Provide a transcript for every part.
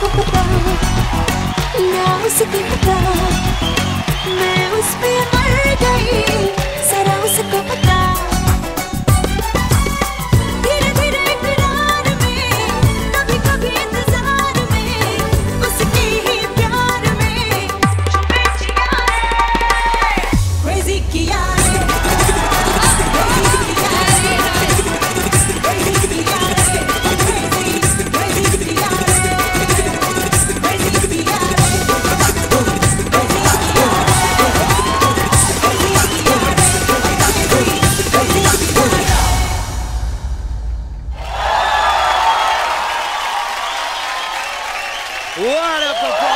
Now it's a good time. Now it's been my. What a performance!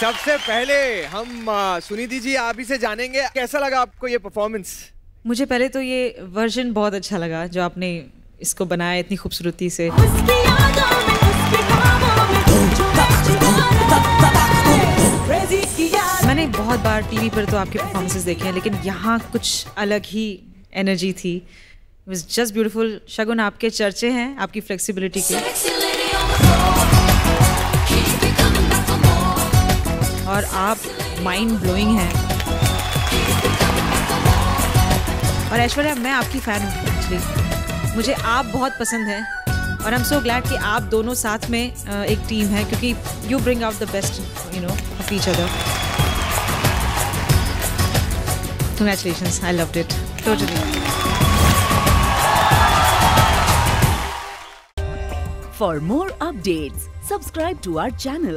सबसे पहले हम आ, सुनिधि जी आप ही से जानेंगे। कैसा लगा आपको ये परफॉर्मेंस मुझे पहले तो ये वर्जन बहुत अच्छा लगा जो आपने इसको बनाया इतनी खूबसूरती से। मैंने बहुत बार टीवी पर तो आपके परफॉर्मेंसेस देखे हैं लेकिन यहाँ कुछ अलग ही एनर्जी थी। It was just beautiful Shagun आपके चर्चे हैं आपकी फ्लेक्सिबिलिटी के। और आप माइंड ब्लोइंग हैं। और ऐश्वर्या मैं आपकी फ़ैन हूँ एक्चुअली मुझे आप बहुत पसंद हैं और आई एम सो ग्लैड कि आप दोनों साथ में एक टीम है क्योंकि you bring out the best you know of each other congratulations I loved it totally For more updates, subscribe to our channel,